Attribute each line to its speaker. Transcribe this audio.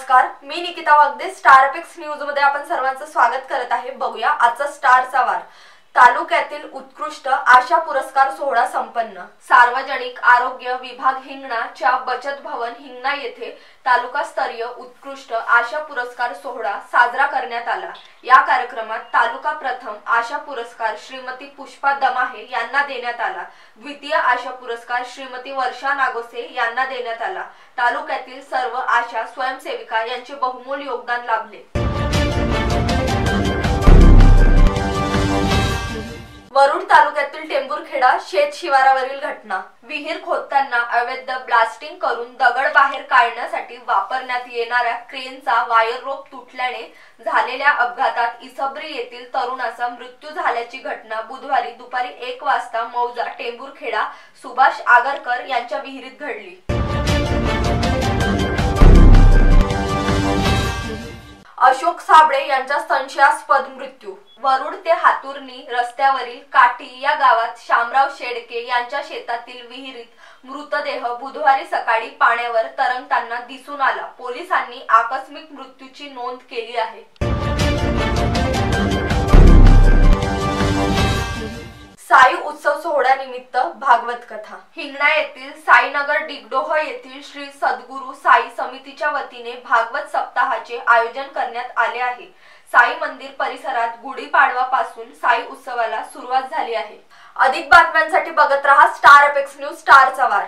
Speaker 1: नमस्कार मी Nikita Wagde star pix न्यूजमध्ये आपण सर्वांचं स्वागत करत आहे. बघूया आजचा स्टारचा वार. तालुक्यातील उत्कृष्ट आशा पुरस्कार सोहळा संपन्न. सार्वजनिक आरोग्य विभाग हिंगणाच्या बचत भवन हिंगणा येथे तालुकास्तरीय उत्कृष्ट आशा पुरस्कार सोहळा साजरा करण्यात आला. या कार्यक्रमात तालुका प्रथम आशा पुरस्कार श्रीमती पुष्पा दमाहे यांना देण्यात आला. द्वितीय आशा पुरस्कार श्रीमती वर्षा नागोसे यांना देण्यात आला. तालुक्यातील सर्व आशा स्वयंसेविका यांचे बहुमोल योगदान लाभले. वरुड तालुक्यातील टेंभुरखेडा शेत शिवारावरील घटना. विहीर खोदताना अवैध ब्लास्टिंग करून दगड बाहेर काढण्यासाठी वापरण्यात येणाऱ्या क्रेनचा वायर रोप तुटल्याने झालेल्या अपघातात इसब्री येथील तरुणाचा मृत्यू झाल्याची घटना बुधवारी दुपारी एक वाजता मौजा टेंभुरखेडा सुभाष आगरकर यांच्या विहिरीत घडली. अशोक साबळे यांचा संशयास्पद मृत्यू. वरुड ते हातुर्णी रस्त्यावरील काठी या गावात शामराव शेडके यांच्या शेतातील विहिरीत मृतदेह बुधवारी सकाळी पाण्यावर तरंगताना दिसून आला. पोलिसांनी आकस्मिक मृत्यूची नोंद केली आहे. साई उत्सव सोहळ्यानिमित्त भागवत कथा. हिंगणा येथील साईनगर डिगडोह येथील श्री सद्गुरू साई समितीच्या वतीने भागवत सप्ताहाचे आयोजन करण्यात आले आहे. साई मंदिर परिसरात गुढीपाडवापासून साई उत्सवाला सुरुवात झाली आहे. अधिक बातम्यांसाठी बघत रहा स्टार अपेक्स न्यूज स्टारचा वार